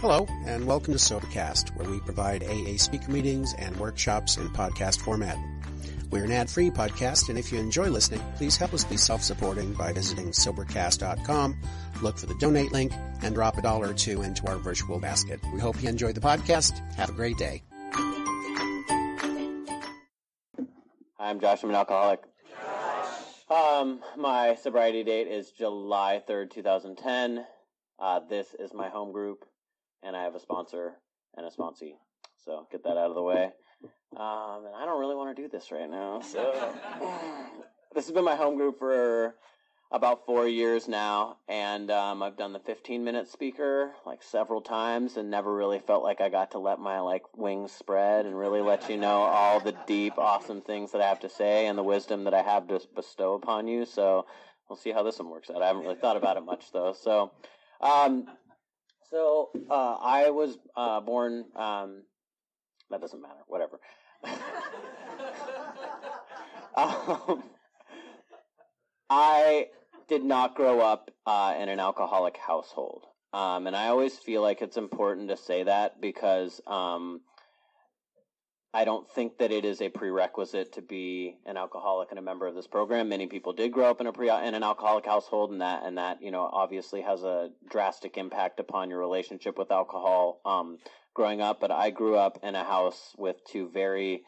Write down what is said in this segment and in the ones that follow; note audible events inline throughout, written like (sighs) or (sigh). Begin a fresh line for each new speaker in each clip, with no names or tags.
Hello, and welcome to Sobercast, where we provide AA speaker meetings and workshops in podcast format. We're an ad-free podcast, and if you enjoy listening, please help us be self-supporting by visiting Sobercast.com, look for the donate link, and drop a dollar or two into our virtual basket. We hope you enjoy the podcast. Have a great day.
Hi, I'm Josh. I'm an alcoholic. Um, my sobriety date is July 3rd, 2010. Uh, this is my home group, and I have a sponsor and a sponsee. So get that out of the way. Um, and I don't really want to do this right now. So (laughs) this has been my home group for about four years now, and um, I've done the 15 minute speaker like several times, and never really felt like I got to let my like wings spread and really let you know all the deep, awesome things that I have to say and the wisdom that I have to bestow upon you. So we'll see how this one works out. I haven't really thought about it much though. So, um, so uh, I was uh, born. Um, that doesn't matter. Whatever. (laughs) um, I did not grow up uh, in an alcoholic household. Um, and I always feel like it's important to say that because um, I don't think that it is a prerequisite to be an alcoholic and a member of this program. Many people did grow up in a pre- in an alcoholic household, and that and that you know obviously has a drastic impact upon your relationship with alcohol um, growing up. But I grew up in a house with two very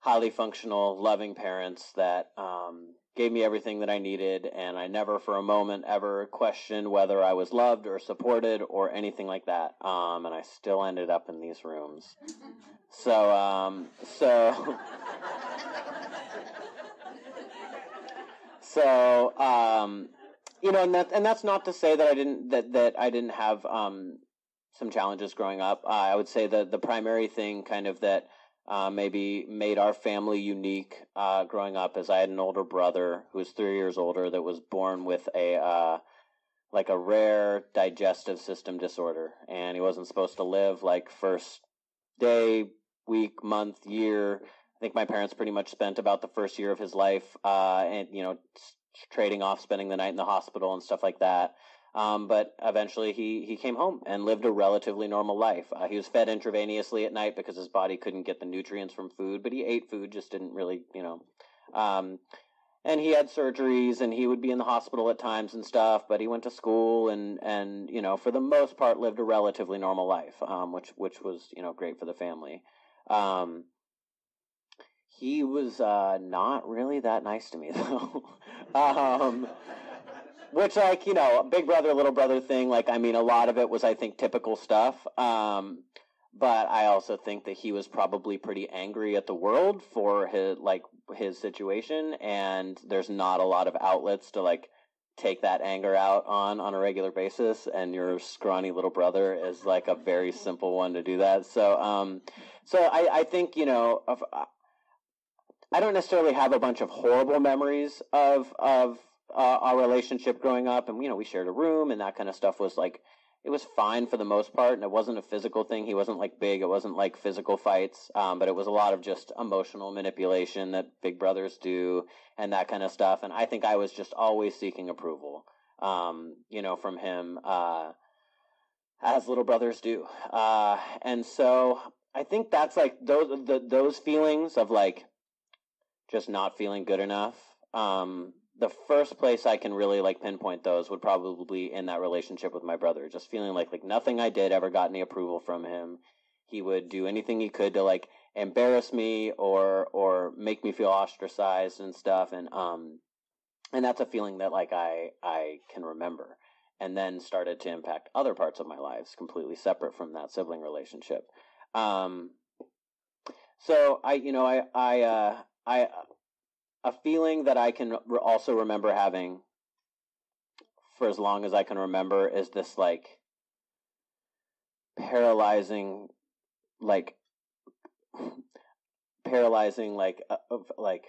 highly functional, loving parents that um, gave me everything that I needed, and I never for a moment ever questioned whether I was loved or supported or anything like that. Um, and I still ended up in these rooms. So, um, so, so, um, you know, and that, and that's not to say that I didn't that that I didn't have um, some challenges growing up. Uh, I would say that the primary thing, kind of that uh, maybe made our family unique uh, growing up as I had an older brother who was three years older that was born with a uh, like a rare digestive system disorder, and he wasn't supposed to live like first day, week, month, year. I think my parents pretty much spent about the first year of his life, uh, and you know, trading off spending the night in the hospital and stuff like that. Um, but eventually he, he came home and lived a relatively normal life. Uh, he was fed intravenously at night because his body couldn't get the nutrients from food, but he ate food, just didn't really, you know. Um, and he had surgeries and he would be in the hospital at times and stuff, but he went to school and, and you know, for the most part lived a relatively normal life, um, which, which was, you know, great for the family. Um, he was uh, not really that nice to me, (laughs) though. um, which like you know big brother little brother thing like i mean a lot of it was i think typical stuff um, but i also think that he was probably pretty angry at the world for his like his situation and there's not a lot of outlets to like take that anger out on on a regular basis and your scrawny little brother is like a very simple one to do that. So um so i i think you know of, I don't necessarily have a bunch of horrible memories of of uh, our relationship growing up, and you know we shared a room and that kind of stuff was like it was fine for the most part, and it wasn't a physical thing. He wasn't like big; it wasn't like physical fights, um, but it was a lot of just emotional manipulation that big brothers do and that kind of stuff. And I think I was just always seeking approval, um, you know, from him. Uh, as little brothers do. Uh, and so I think that's like those the, those feelings of like just not feeling good enough um, the first place I can really like pinpoint those would probably be in that relationship with my brother. Just feeling like like nothing I did ever got any approval from him. He would do anything he could to like embarrass me or or make me feel ostracized and stuff and um and that's a feeling that like I I can remember and then started to impact other parts of my lives completely separate from that sibling relationship. Um so I you know I I uh I a feeling that I can re- also remember having for as long as I can remember is this like paralyzing, like (sighs) paralyzing, like uh, like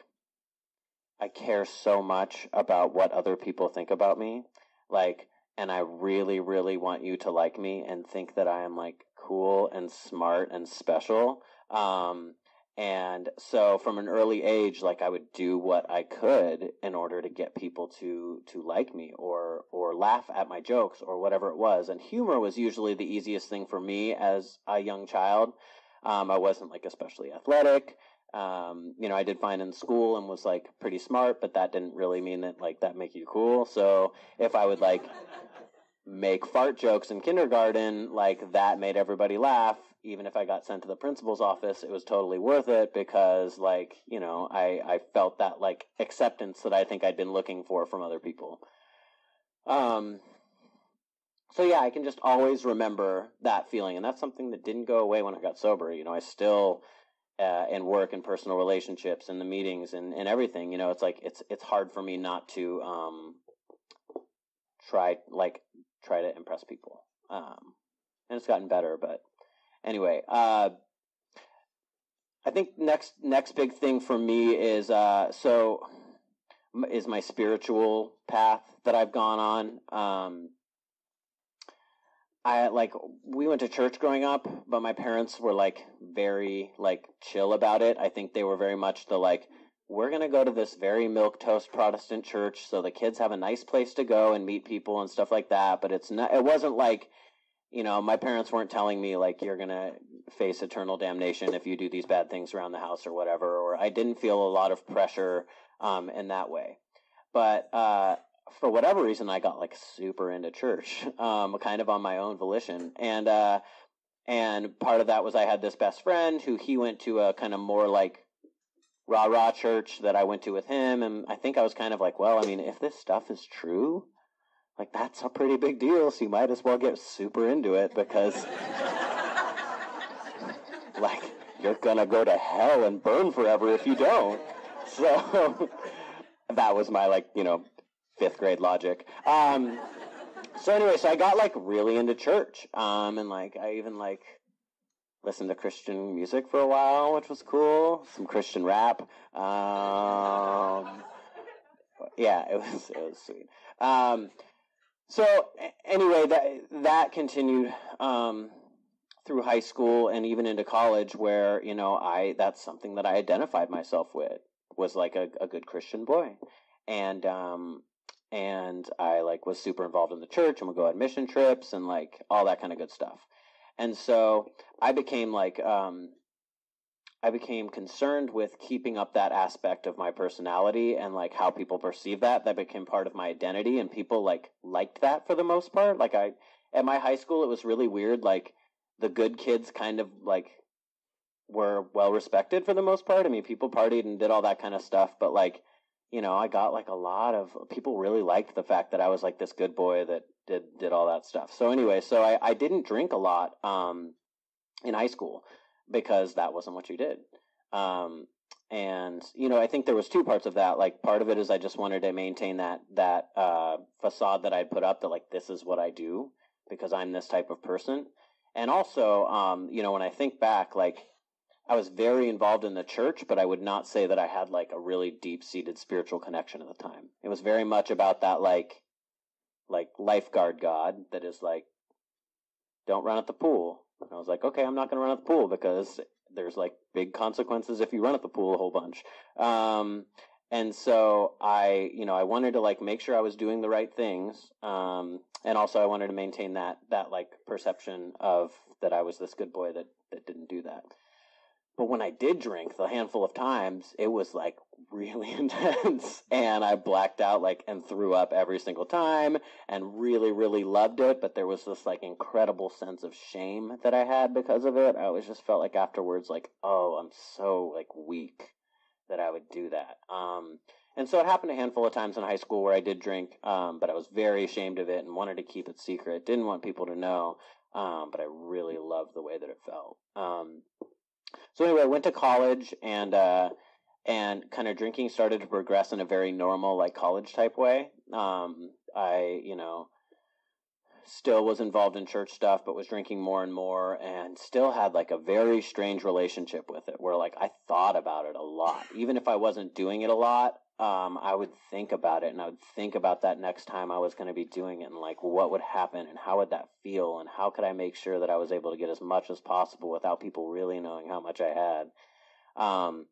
I care so much about what other people think about me, like, and I really, really want you to like me and think that I am like cool and smart and special. Um, And so from an early age, like I would do what I could in order to get people to, to like me or, or laugh at my jokes or whatever it was. And humor was usually the easiest thing for me as a young child. Um, I wasn't like especially athletic. Um, you know, I did fine in school and was like pretty smart, but that didn't really mean that like that make you cool. So if I would like (laughs) make fart jokes in kindergarten, like that made everybody laugh. Even if I got sent to the principal's office, it was totally worth it because, like, you know, I, I felt that like acceptance that I think I'd been looking for from other people. Um, so yeah, I can just always remember that feeling, and that's something that didn't go away when I got sober. You know, I still uh, in work and personal relationships and the meetings and, and everything. You know, it's like it's it's hard for me not to um, try like try to impress people. Um, and it's gotten better, but anyway, uh, I think next next big thing for me is uh, so is my spiritual path that I've gone on. Um, I like we went to church growing up, but my parents were like very like chill about it. I think they were very much the like we're going to go to this very milk toast Protestant church so the kids have a nice place to go and meet people and stuff like that. But it's not, it wasn't like, you know, my parents weren't telling me like you're going to face eternal damnation if you do these bad things around the house or whatever. Or I didn't feel a lot of pressure um, in that way. But uh, for whatever reason, I got like super into church, (laughs) um, kind of on my own volition. And, uh, and part of that was I had this best friend who he went to a kind of more like rah rah church that I went to with him, and I think I was kind of like, well, I mean, if this stuff is true, like that's a pretty big deal, so you might as well get super into it because, like, you're gonna go to hell and burn forever if you don't. So (laughs) that was my like, you know, fifth grade logic. Um, so anyway, so I got like really into church, um, and like I even like listened to Christian music for a while, which was cool. Some Christian rap. Um, yeah, it was it was sweet. Um, so anyway, that that continued um, through high school and even into college, where you know I that's something that I identified myself with was like a, a good Christian boy, and um, and I like was super involved in the church and would go on mission trips and like all that kind of good stuff. And so I became like, um, I became concerned with keeping up that aspect of my personality and like how people perceive that. That became part of my identity, and people like liked that for the most part. Like I, at my high school, it was really weird. Like the good kids kind of like were well respected for the most part. I mean, people partied and did all that kind of stuff, but like, you know, I got like a lot of people really liked the fact that I was like this good boy that did did all that stuff. So anyway, so I, I didn't drink a lot um, in high school because that wasn't what you did. Um, and you know, I think there was two parts of that. Like part of it is I just wanted to maintain that that uh, facade that I'd put up that like this is what I do because I'm this type of person. And also, um, you know, when I think back, like I was very involved in the church, but I would not say that I had like a really deep seated spiritual connection at the time. It was very much about that like like lifeguard god that is like, don't run at the pool. And I was like, okay, I'm not going to run at the pool because there's like big consequences if you run at the pool a whole bunch. Um, and so I, you know, I wanted to like make sure I was doing the right things. Um, and also I wanted to maintain that, that like perception of that I was this good boy that, that didn't do that. But when I did drink the handful of times, it was like really (laughs) intense. And I blacked out like and threw up every single time and really, really loved it. But there was this like incredible sense of shame that I had because of it. I always just felt like afterwards, like, oh, I'm so like weak that I would do that. Um, and so it happened a handful of times in high school where I did drink, um, but I was very ashamed of it and wanted to keep it secret. Didn't want people to know, um, but I really loved the way that it felt. Um, so anyway, I went to college and uh, and kind of drinking started to progress in a very normal, like college type way. Um, I, you know, still was involved in church stuff, but was drinking more and more, and still had like a very strange relationship with it, where like I thought about it a lot, even if I wasn't doing it a lot um, I would think about it and I would think about that next time I was going to be doing it and like what would happen and how would that feel and how could I make sure that I was able to get as much as possible without people really knowing how much I had. Um,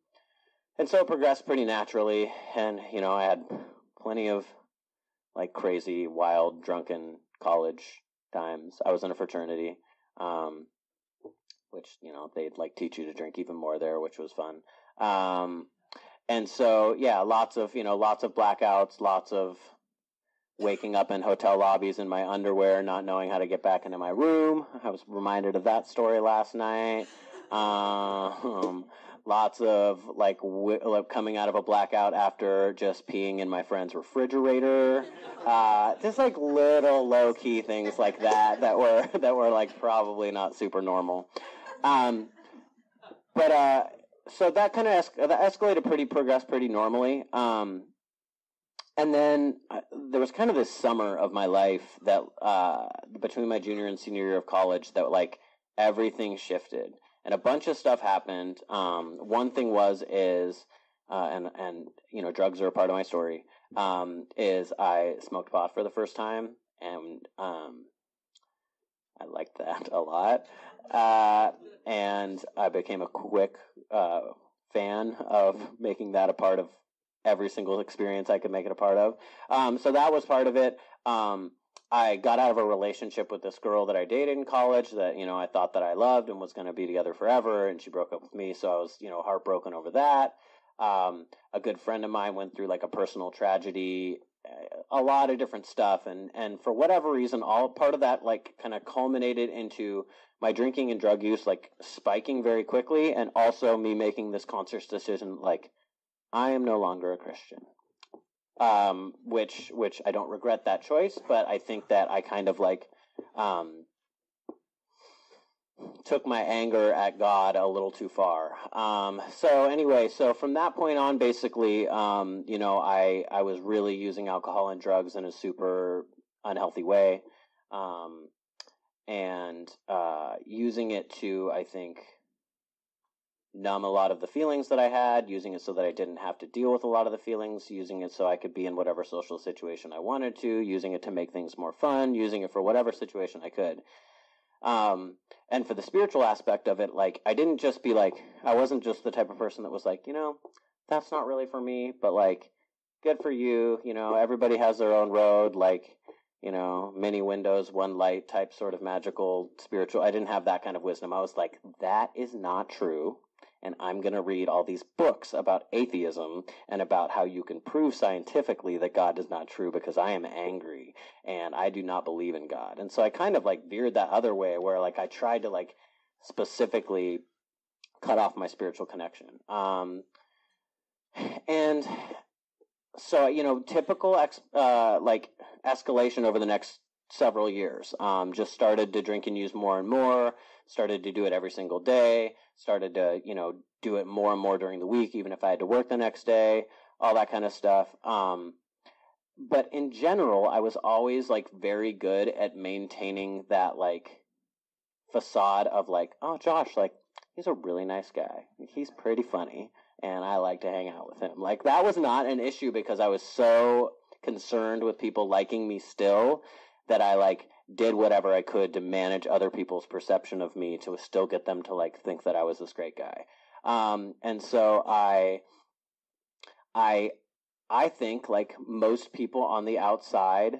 and so it progressed pretty naturally, and you know, I had plenty of like crazy, wild, drunken college times. I was in a fraternity, um, which you know they'd like teach you to drink even more there, which was fun. Um, and so yeah, lots of you know, lots of blackouts, lots of waking up in hotel lobbies in my underwear, not knowing how to get back into my room. I was reminded of that story last night. Um, lots of like, w- like coming out of a blackout after just peeing in my friend's refrigerator. Uh, just like little low key things like that that were (laughs) that were like probably not super normal. Um, but uh, so that kind of es- that escalated pretty progressed pretty normally. Um, and then uh, there was kind of this summer of my life that uh, between my junior and senior year of college that like everything shifted and a bunch of stuff happened. Um, one thing was is uh, and and you know drugs are a part of my story. Um, is I smoked pot for the first time and um, I liked that (laughs) a lot. Uh, and I became a quick uh, fan of making that a part of every single experience I could make it a part of. Um, so that was part of it. Um, I got out of a relationship with this girl that I dated in college that, you know, I thought that I loved and was going to be together forever. And she broke up with me. So I was, you know, heartbroken over that. Um, a good friend of mine went through like a personal tragedy, a lot of different stuff. And, and for whatever reason, all part of that like kind of culminated into my drinking and drug use like spiking very quickly. And also me making this conscious decision, like, I am no longer a Christian. Um, which which I don't regret that choice, but I think that I kind of like um, took my anger at God a little too far. Um, so anyway, so from that point on, basically, um, you know, I I was really using alcohol and drugs in a super unhealthy way, um, and uh, using it to, I think, numb a lot of the feelings that I had, using it so that I didn't have to deal with a lot of the feelings, using it so I could be in whatever social situation I wanted to, using it to make things more fun, using it for whatever situation I could. Um, and for the spiritual aspect of it, like, I didn't just be like, I wasn't just the type of person that was like, you know, that's not really for me, but like, good for you, you know, everybody has their own road, like, you know, many windows, one light type sort of magical spiritual. I didn't have that kind of wisdom. I was like, that is not true and I'm going to read all these books about atheism and about how you can prove scientifically that God is not true because I am angry and I do not believe in God. And so I kind of like veered that other way where like I tried to like specifically cut off my spiritual connection. Um, and so, you know, typical ex, uh, like escalation over the next several years. Um, just started to drink and use more and more, started to do it every single day, started to, you know, do it more and more during the week, even if I had to work the next day, all that kind of stuff. Um, but in general, I was always like very good at maintaining that like facade of like, oh, Josh, like, he's a really nice guy. He's pretty funny and I like to hang out with him. Like that was not an issue because I was so concerned with people liking me still that I like did whatever I could to manage other people's perception of me to still get them to like think that I was this great guy. Um, and so I, I, I think like most people on the outside,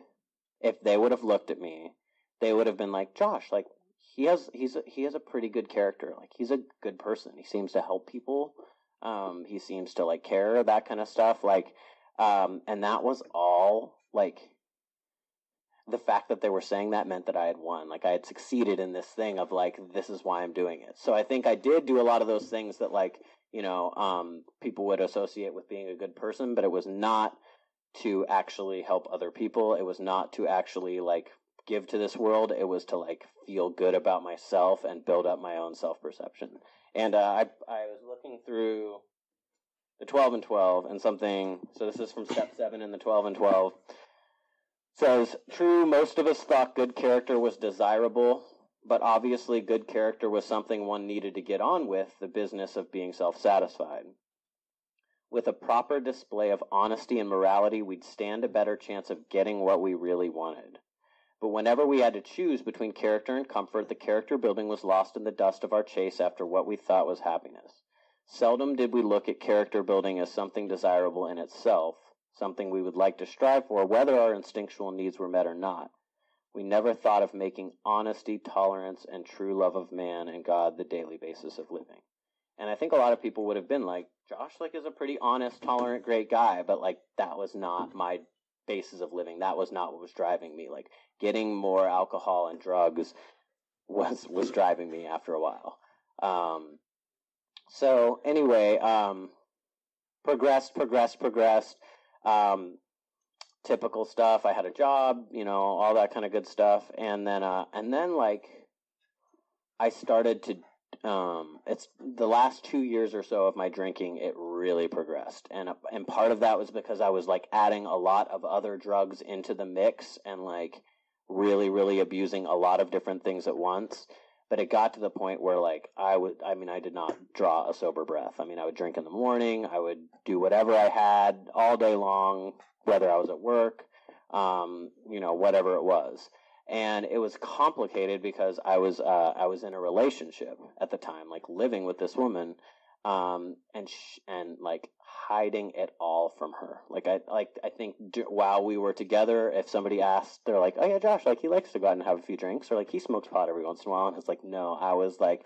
if they would have looked at me, they would have been like, Josh, like he has, he's, a, he has a pretty good character. Like he's a good person. He seems to help people. Um, he seems to like care that kind of stuff. Like, um, and that was all like the fact that they were saying that meant that I had won. Like I had succeeded in this thing of like, this is why I'm doing it. So I think I did do a lot of those things that like, you know, um, people would associate with being a good person, but it was not to actually help other people. It was not to actually like give to this world. It was to like feel good about myself and build up my own self perception. And uh, I I was looking through the 12 and 12 and something. So this is from step seven in the 12 and 12 says, True, most of us thought good character was desirable, but obviously good character was something one needed to get on with the business of being self satisfied. With a proper display of honesty and morality, we'd stand a better chance of getting what we really wanted. But whenever we had to choose between character and comfort, the character building was lost in the dust of our chase after what we thought was happiness. Seldom did we look at character building as something desirable in itself, something we would like to strive for, whether our instinctual needs were met or not. We never thought of making honesty, tolerance, and true love of man and God the daily basis of living. And I think a lot of people would have been like, Josh like is a pretty honest, tolerant, great guy, but like that was not my basis of living. That was not what was driving me. Like getting more alcohol and drugs was was driving me after a while. Um, so anyway, um, progressed, progressed, progressed. Um, typical stuff. I had a job, you know, all that kind of good stuff, and then uh, and then like I started to um, it's the last two years or so of my drinking, it really progressed, and and part of that was because I was like adding a lot of other drugs into the mix and like really, really abusing a lot of different things at once. But it got to the point where like I would, I mean, I did not draw a sober breath. I mean, I would drink in the morning, I would do whatever I had all day long, whether I was at work, um, you know, whatever it was and it was complicated because I was uh, I was in a relationship at the time, like living with this woman, um, and sh- and like hiding it all from her. Like I like I think while we were together, if somebody asked, they're like, "Oh yeah, Josh, like he likes to go out and have a few drinks," or like he smokes pot every once in a while, and it's like, no, I was like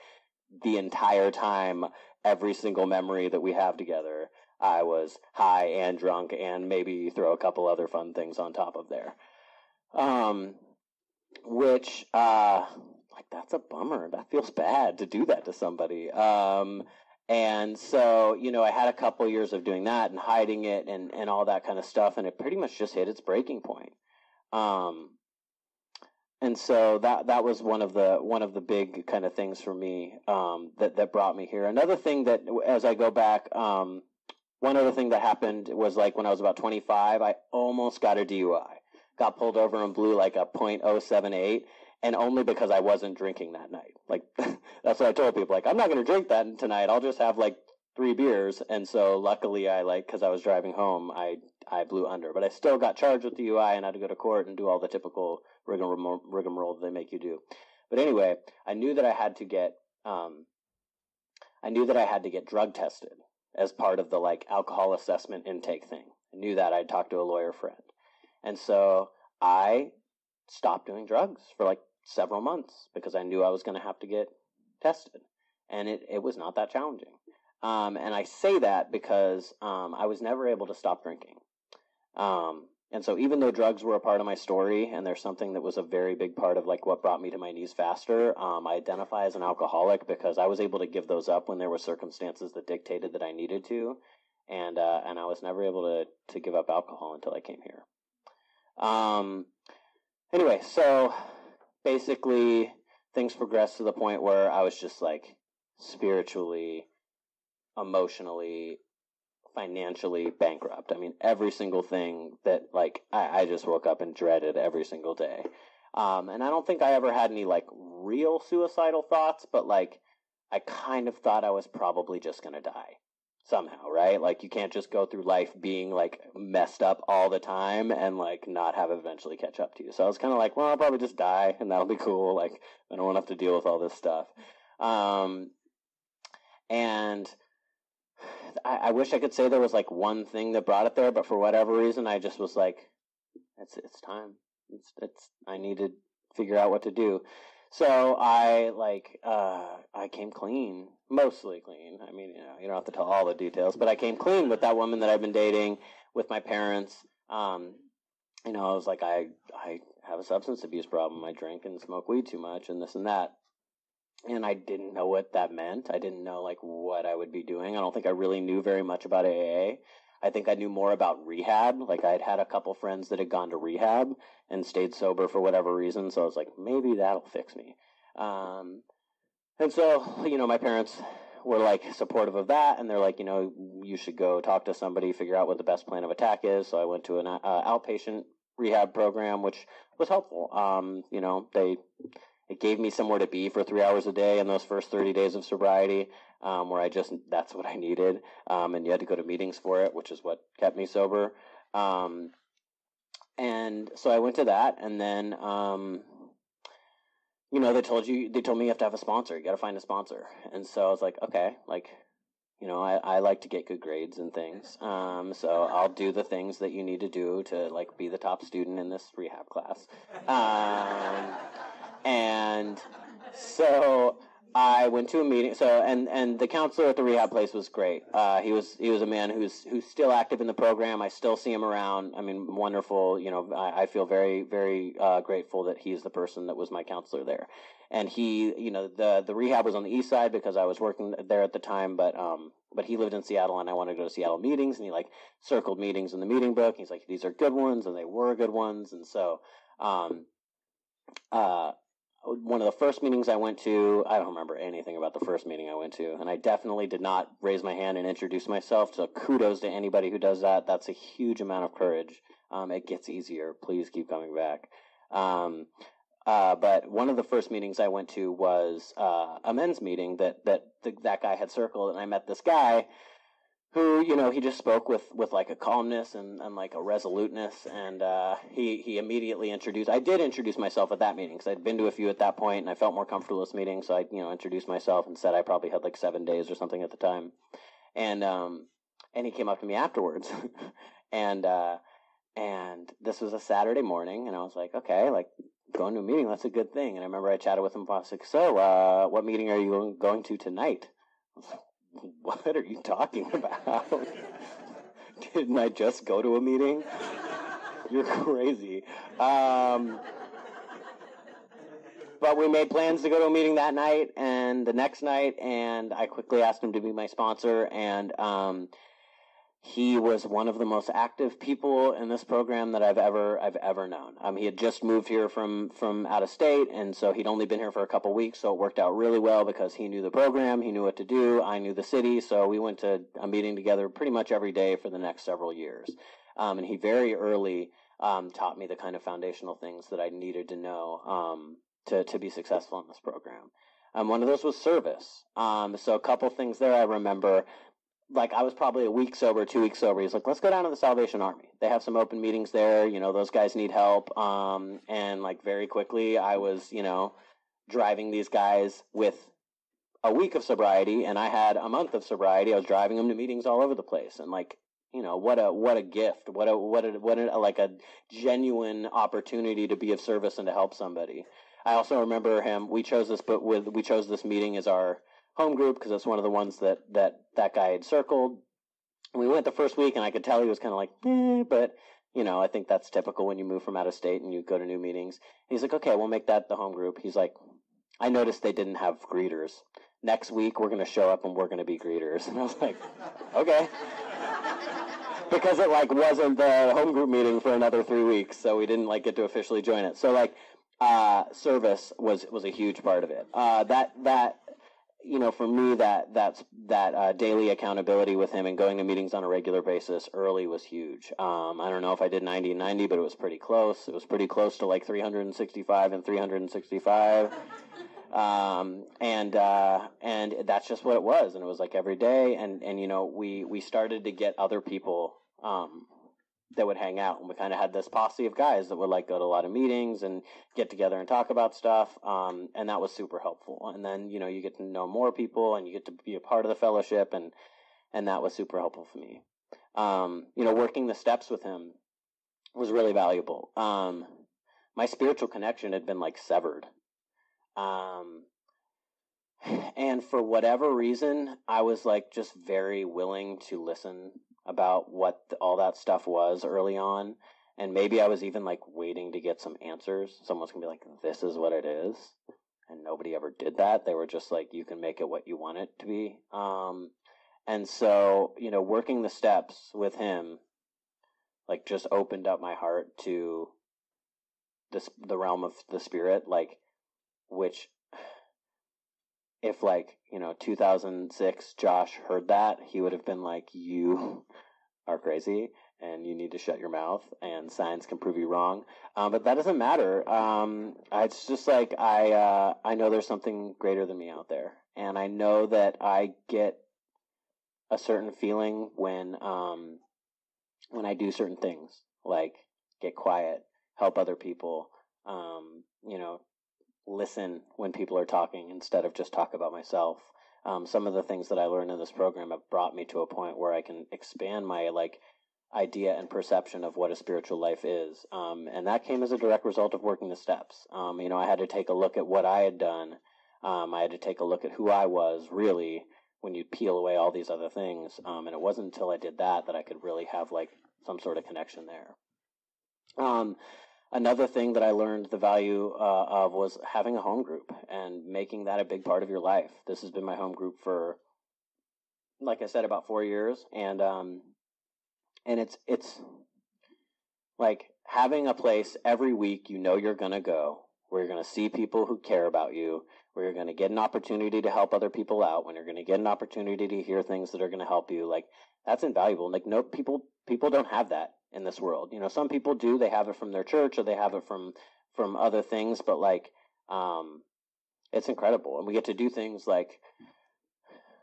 the entire time, every single memory that we have together. I was high and drunk, and maybe throw a couple other fun things on top of there. Um, which uh like that's a bummer that feels bad to do that to somebody um and so you know i had a couple years of doing that and hiding it and and all that kind of stuff and it pretty much just hit its breaking point. Um and so that that was one of the one of the big kind of things for me um that that brought me here. Another thing that as i go back um one other thing that happened was like when i was about 25 i almost got a dui got pulled over and blew like a .078 and only because I wasn't drinking that night. Like (laughs) that's what I told people. Like I'm not going to drink that tonight. I'll just have like three beers. And so luckily, I like because I was driving home, I I blew under, but I still got charged with the UI and had to go to court and do all the typical rigmarole, rigmarole that they make you do. But anyway, I knew that I had to get um, I knew that I had to get drug tested as part of the like alcohol assessment intake thing. I knew that I'd talked to a lawyer friend. And so I stopped doing drugs for like several months because I knew I was going to have to get tested. And it, it was not that challenging. Um, and I say that because um, I was never able to stop drinking. Um, and so even though drugs were a part of my story and there's something that was a very big part of like what brought me to my knees faster, um, I identify as an alcoholic because I was able to give those up when there were circumstances that dictated that I needed to. And, uh, and I was never able to, to give up alcohol until I came here. Um, anyway, so basically things progressed to the point where I was just like spiritually, emotionally, financially bankrupt. I mean, every single thing that like I, I just woke up and dreaded every single day. Um, and I don't think I ever had any like real suicidal thoughts, but like I kind of thought I was probably just gonna die somehow, right? Like you can't just go through life being like messed up all the time and like not have eventually catch up to you. So I was kind of like, well, I'll probably just die and that'll be cool. Like I don't want to have to deal with all this stuff. Um, and I, I wish I could say there was like one thing that brought it there, but for whatever reason, I just was like, it's it's time. It's it's I need to figure out what to do. So I like uh, I came clean, mostly clean. I mean, you know, you don't have to tell all the details, but I came clean with that woman that I've been dating with my parents. Um, you know, I was like, I I have a substance abuse problem. I drink and smoke weed too much, and this and that. And I didn't know what that meant. I didn't know like what I would be doing. I don't think I really knew very much about AA. I think I knew more about rehab. Like I'd had a couple friends that had gone to rehab and stayed sober for whatever reason. So I was like, maybe that'll fix me. Um, and so, you know, my parents were like supportive of that, and they're like, you know, you should go talk to somebody, figure out what the best plan of attack is. So I went to an uh, outpatient rehab program, which was helpful. Um, you know, they it gave me somewhere to be for three hours a day in those first 30 days of sobriety um, where I just that's what I needed, um, and you had to go to meetings for it, which is what kept me sober. Um, and so I went to that, and then um, you know they told you they told me you have to have a sponsor, you got to find a sponsor, and so I was like, okay, like you know, I, I like to get good grades and things. Um, so I'll do the things that you need to do to like be the top student in this rehab class. Um, and so I went to a meeting. So and and the counselor at the rehab place was great. Uh, he was he was a man who's who's still active in the program. I still see him around. I mean, wonderful. You know, I, I feel very very uh, grateful that he's the person that was my counselor there. And he, you know, the the rehab was on the east side because I was working there at the time, but um, but he lived in Seattle and I wanted to go to Seattle meetings and he like circled meetings in the meeting book. He's like, these are good ones and they were good ones. And so, um, uh, one of the first meetings I went to, I don't remember anything about the first meeting I went to, and I definitely did not raise my hand and introduce myself. So kudos to anybody who does that. That's a huge amount of courage. Um, it gets easier. Please keep coming back. Um, uh, but one of the first meetings I went to was uh, a men's meeting that that the, that guy had circled, and I met this guy who you know he just spoke with with like a calmness and, and like a resoluteness and uh, he he immediately introduced i did introduce myself at that meeting because i'd been to a few at that point and i felt more comfortable this meeting so i you know introduced myself and said i probably had like seven days or something at the time. And um and he came up to me afterwards (laughs) and uh and this was a saturday morning and i was like okay like going to a meeting that's a good thing. And i remember i chatted with him I was like so uh what meeting are you going to tonight (laughs) what are you talking about? (laughs) Didn't I just go to a meeting? (laughs) You're crazy. Um, but we made plans to go to a meeting that night and the next night, and I quickly asked him to be my sponsor. And um, he was one of the most active people in this program that I've ever I've ever known. Um, he had just moved here from from out of state, and so he'd only been here for a couple weeks. So it worked out really well because he knew the program, he knew what to do, I knew the city. So we went to a meeting together pretty much every day for the next several years. Um, and he very early um, taught me the kind of foundational things that I needed to know um, to to be successful in this program. Um, one of those was service. Um, so a couple things there I remember like I was probably a week sober, two weeks sober. He's like, let's go down to the Salvation Army. They have some open meetings there. You know, those guys need help. Um, and like very quickly, I was, you know, driving these guys with a week of sobriety, and I had a month of sobriety. I was driving them to meetings all over the place, and like, you know, what a what a gift, what a what a what a like a genuine opportunity to be of service and to help somebody. I also remember him. We chose this, but with we chose this meeting as our home group because it's one of the ones that that that guy had circled. We went the first week, and I could tell he was kind of like, eh, but you know, I think that's typical when you move from out of state and you go to new meetings. He's like, okay, we'll make that the home group. He's like, I noticed they didn't have greeters. Next week, we're going to show up and we're going to be greeters. (laughs) And I was like, okay. (laughs) because it like wasn't the home group meeting for another three weeks, so we didn't like get to officially join it. So like, uh, service was was a huge part of it. Uh, that that you know, for me, that that's that uh, daily accountability with him and going to meetings on a regular basis early was huge. Um, I don't know if I did 90 and 90, but it was pretty close. It was pretty close to like 365 and 365. (laughs) Um, and uh, and that's just what it was, and it was like every day. And and you know, we we started to get other people um, that would hang out. And we kind of had this posse of guys that would like go to a lot of meetings and get together and talk about stuff um, and that was super helpful. And then you know you get to know more people and you get to be a part of the fellowship and and that was super helpful for me. Um, you know working the steps with him was really valuable. Um, my spiritual connection had been like severed. Um, and for whatever reason i was like just very willing to listen about what all that stuff was early on. And maybe I was even like waiting to get some answers. Someone's gonna be like, this is what it is. And nobody ever did that. They were just like, you can make it what you want it to be. Um, and so, you know, working the steps with him, like just opened up my heart to this, the realm of the spirit, like, which if like you know 2006 josh heard that he would have been like you are crazy and you need to shut your mouth and science can prove you wrong. Um, but that doesn't matter. Um, it's just like i uh, i know there's something greater than me out there and i know that i get a certain feeling when um, when i do certain things like get quiet help other people um, you know listen when people are talking instead of just talk about myself. um, some of the things that I learned in this program have brought me to a point where I can expand my like idea and perception of what a spiritual life is. Um, and that came as a direct result of working the steps. Um, you know, I had to take a look at what I had done. Um, I had to take a look at who I was really when you peel away all these other things. Um, and it wasn't until I did that that I could really have like some sort of connection there. Um, another thing that I learned the value uh, of was having a home group and making that a big part of your life. This has been my home group for, like I said, about four years, and um, and it's it's like having a place every week you know you're going to go where you're going to see people who care about you where you're going to get an opportunity to help other people out when you're going to get an opportunity to hear things that are going to help you like that's invaluable like no people people don't have that in this world you know some people do they have it from their church or they have it from from other things but like um it's incredible and we get to do things like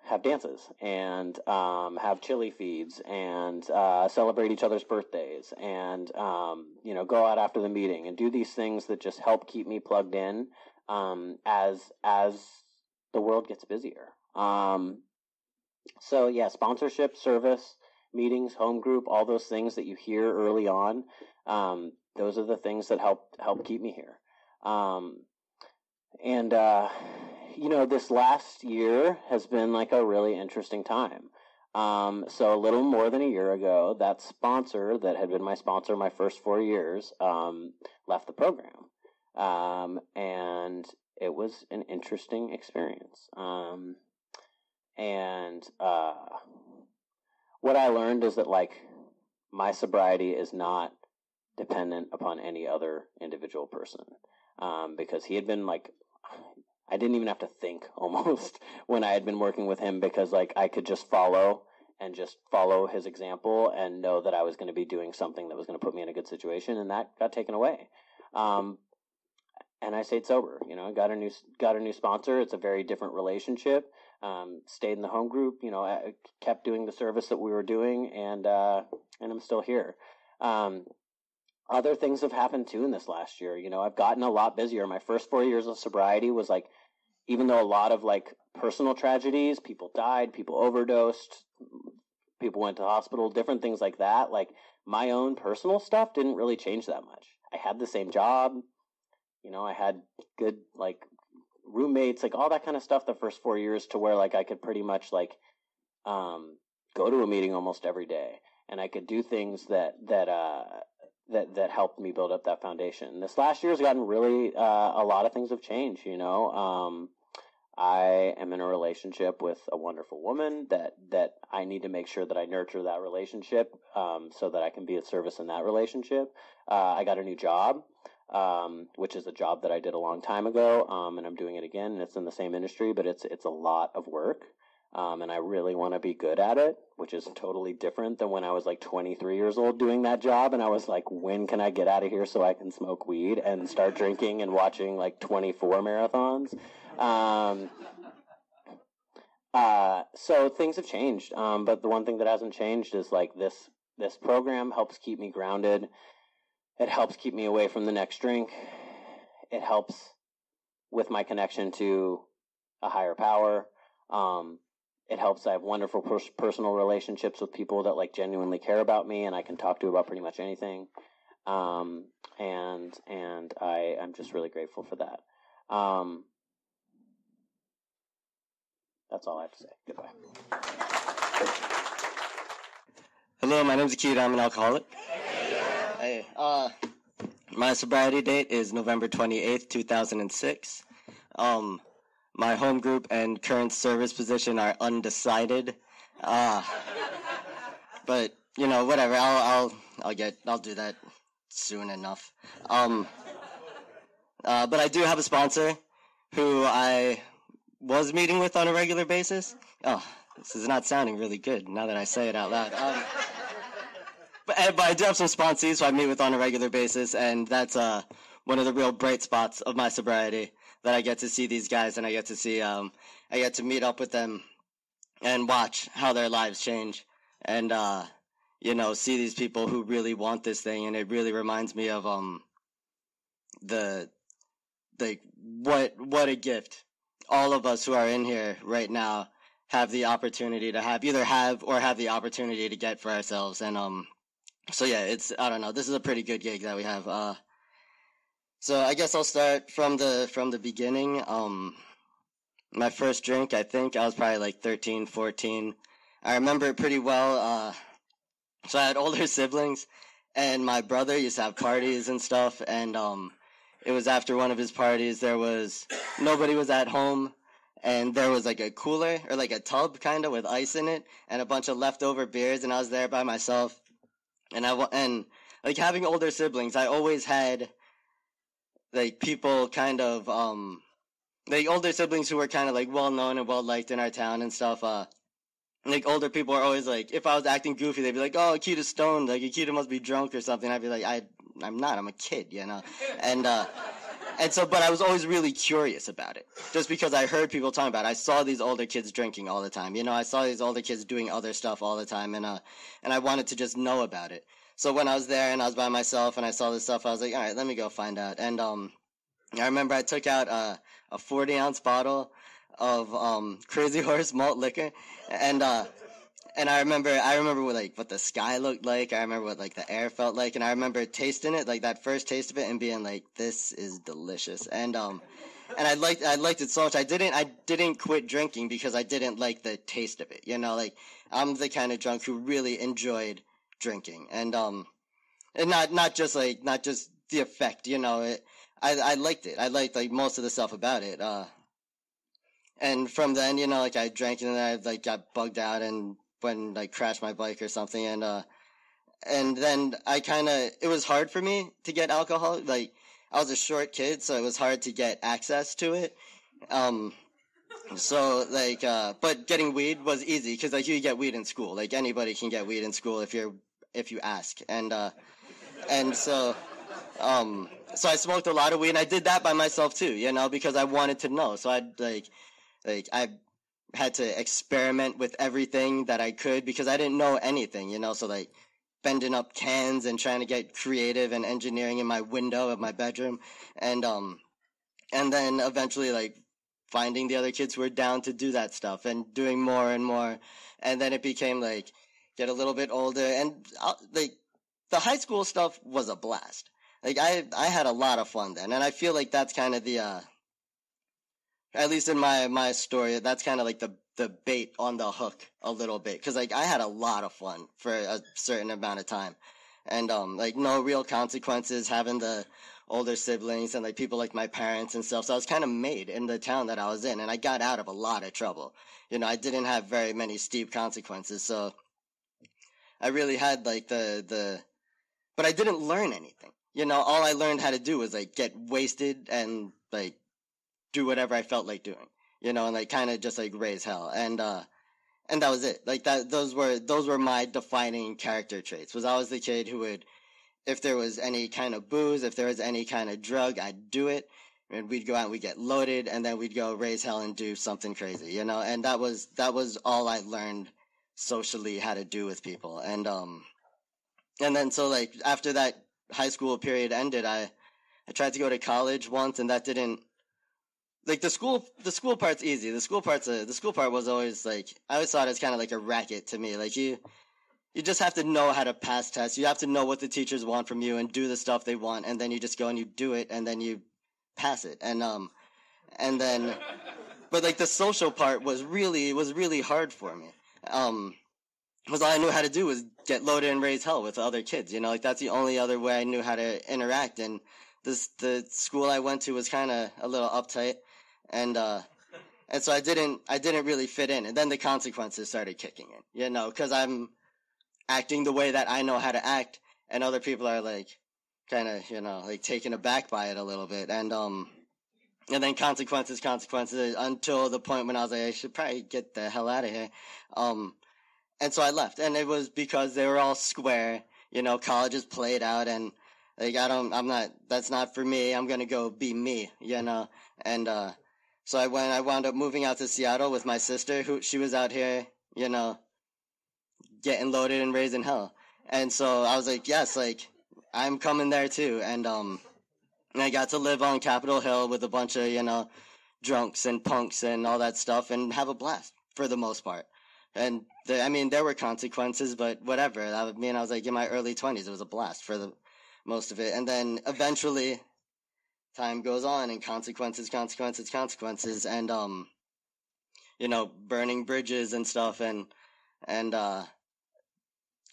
have dances and um, have chili feeds and uh, celebrate each other's birthdays and um, you know go out after the meeting and do these things that just help keep me plugged in um, as as the world gets busier. Um, so yeah, sponsorship, service, meetings, home group, all those things that you hear early on. Um, those are the things that help help keep me here. Um, and uh, you know, this last year has been like a really interesting time. Um, so a little more than a year ago, that sponsor that had been my sponsor my first four years um, left the program, um, and it was an interesting experience. Um, and uh, what I learned is that like my sobriety is not dependent upon any other individual person um, because he had been like I didn't even have to think (laughs) almost when I had been working with him because like I could just follow and just follow his example and know that I was going to be doing something that was going to put me in a good situation and that got taken away. Um, and I stayed sober, you know, got a new, got a new sponsor. It's a very different relationship. Um, stayed in the home group, you know, I kept doing the service that we were doing and, uh, and I'm still here. Um, other things have happened too in this last year. You know, I've gotten a lot busier. My first four years of sobriety was like, even though a lot of like personal tragedies, people died, people overdosed, people went to hospital, different things like that. Like my own personal stuff didn't really change that much. I had the same job. You know, I had good like roommates, like all that kind of stuff the first four years to where like I could pretty much like um go to a meeting almost every day and I could do things that that uh that that helped me build up that foundation. This last year has gotten really uh, a lot of things have changed. You know, um, I am in a relationship with a wonderful woman that that I need to make sure that I nurture that relationship um, so that I can be of service in that relationship. Uh, I got a new job. Um, which is a job that I did a long time ago, um, and I'm doing it again. And it's in the same industry, but it's it's a lot of work um, and I really want to be good at it, which is totally different than when I was like 23 years old doing that job, and I was like, when can I get out of here so I can smoke weed and start drinking and watching like 24 marathons? Um, uh, so things have changed, um, but the one thing that hasn't changed is like this. This program helps keep me grounded. It helps keep me away from the next drink. It helps with my connection to a higher power. Um, it helps. I have wonderful pers- personal relationships with people that like genuinely care about me, and I can talk to about pretty much anything. Um, and and I I'm just really grateful for that. Um, that's all I have to say. Goodbye.
Hello, my name is Akita. I'm an alcoholic. Hey, uh, my sobriety date is November 28th, 2006. Um, my home group and current service position are undecided. Uh, but you know, whatever. I'll I'll I'll get I'll do that soon enough. Um, uh, but I do have a sponsor who I was meeting with on a regular basis. Oh, this is not sounding really good now that I say it out loud. Um, but, but I do have some sponsees who I meet with on a regular basis, and that's uh, one of the real bright spots of my sobriety that I get to see these guys and I get to see um I get to meet up with them and watch how their lives change and uh you know see these people who really want this thing and it really reminds me of um the the what what a gift all of us who are in here right now have the opportunity to have either have or have the opportunity to get for ourselves. And um, so yeah, it's I don't know. This is a pretty good gig that we have. Uh, so I guess I'll start from the from the beginning. Um, my first drink, I think I was probably like 13, 14. I remember it pretty well. Uh, so I had (laughs) older siblings, and my brother used to have parties and stuff. And um, it was after one of his parties. There was nobody was at home, and there was like a cooler or like a tub kind of with ice in it, and a bunch of leftover beers. And I was there by myself, and I and like having older siblings, I always had like people kind of um like older siblings who were kind of like well known and well liked in our town and stuff. Uh, like older people are always like, if I was acting goofy, they'd be like, "Oh, Akita's stoned. Like Akita must be drunk or something." I'd be like, "I, I'm not. I'm a kid, you know." And uh, and so, but I was always really curious about it, just because I heard people talking about. it. I saw these older kids drinking all the time. You know, I saw these older kids doing other stuff all the time, and uh, and I wanted to just know about it. So when I was there and I was by myself and I saw this stuff, I was like, "All right, let me go find out." And um, I remember I took out a, a 40 ounce bottle of um, Crazy Horse malt liquor, and uh, and I remember I remember what like what the sky looked like. I remember what like the air felt like, and I remember tasting it like that first taste of it and being like, "This is delicious." And um, and I liked I liked it so much. I didn't I didn't quit drinking because I didn't like the taste of it. You know, like I'm the kind of drunk who really enjoyed drinking, and um, and not not just like not just the effect. You know, it I I liked it. I liked like most of the stuff about it. Uh, and from then, you know, like I drank and then I like got bugged out and when like crashed my bike or something, and uh, and then I kind of it was hard for me to get alcohol. Like I was a short kid, so it was hard to get access to it. Um, so like, uh, but getting weed was easy because like you get weed in school. Like anybody can get weed in school if you're if you ask, and uh, and so um, so I smoked a lot of weed, and I did that by myself too, you know, because I wanted to know. So I'd like, like I had to experiment with everything that I could because I didn't know anything, you know. So like bending up cans and trying to get creative and engineering in my window of my bedroom, and um, and then eventually like finding the other kids who were down to do that stuff and doing more and more, and then it became like get a little bit older and uh, like the high school stuff was a blast. Like I I had a lot of fun then, and I feel like that's kind of the uh, at least in my my story, that's kind of like the the bait on the hook a little bit because like I had a lot of fun for a certain amount of time, and um like no real consequences having the older siblings and like people like my parents and stuff. So I was kind of made in the town that I was in, and I got out of a lot of trouble. You know, I didn't have very many steep consequences, so I really had like the the, but I didn't learn anything you know, all I learned how to do was like get wasted and like do whatever I felt like doing, you know, and like kind of just like raise hell. And, uh, and that was it. Like that, those were, those were my defining character traits was I was the kid who would, if there was any kind of booze, if there was any kind of drug, I'd do it. And we'd go out and we'd get loaded and then we'd go raise hell and do something crazy, you know, and that was, that was all I learned socially how to do with people. And, um, and then so like after that high school period ended, I I tried to go to college once, and that didn't. Like the school, the school part's easy. The school part's a, the school part was always like I always thought it was kind of like a racket to me. Like you, you just have to know how to pass tests. You have to know what the teachers want from you and do the stuff they want, and then you just go and you do it, and then you pass it. And um, and then, but like the social part was really was really hard for me. Um, because all I knew how to do was get loaded and raise hell with other kids. You know, like that's the only other way I knew how to interact. And this the school I went to was kind of a little uptight, and uh, and so I didn't I didn't really fit in. And then the consequences started kicking in. You know, because I'm acting the way that I know how to act, and other people are like kind of you know like taken aback by it a little bit, and um. And then consequences, consequences, until the point when I was like, I should probably get the hell out of here. Um, and so I left, and it was because they were all square. You know, colleges played out, and like I don't, I'm not. That's not for me. I'm gonna go be me. You know, and uh, so I went. I wound up moving out to Seattle with my sister, who she was out here. You know, getting loaded and raising hell. And so I was like, yes, like I'm coming there too. And um, and I got to live on Capitol Hill with a bunch of you know drunks and punks and all that stuff and have a blast for the most part. And the, I mean, there were consequences, but whatever. I mean, I was like in my early twenties. It was a blast for the most of it. And then eventually time goes on and consequences, consequences, consequences. And, um, you know, burning bridges and stuff and, and, uh,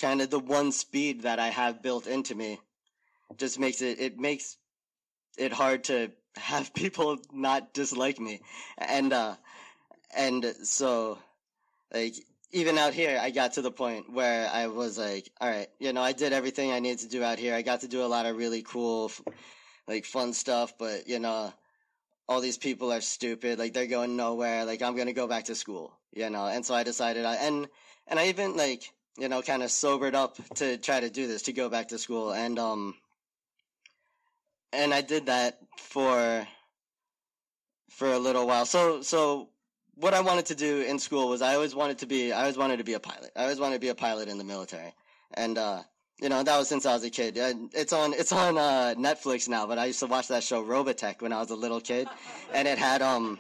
kind of the one speed that I have built into me just makes it, it makes it hard to have (laughs) people not dislike me. And, uh, and so, like, even out here, I got to the point where I was like, all right, you know, I did everything I needed to do out here. I got to do a lot of really cool, like, fun stuff, but, you know, all these people are stupid. Like, they're going nowhere. Like, I'm to go back to school, you know? And so I decided, I, and, and I even, like, you know, kind of sobered up to try to do this, to go back to school. And, um, and I did that for for a little while. So so what I wanted to do in school was I always wanted to be I always wanted to be a pilot. I always wanted to be a pilot in the military. And uh you know, that was since I was a kid. It's on it's on uh Netflix now, but I used to watch that show Robotech when I was a little kid. (laughs) And it had um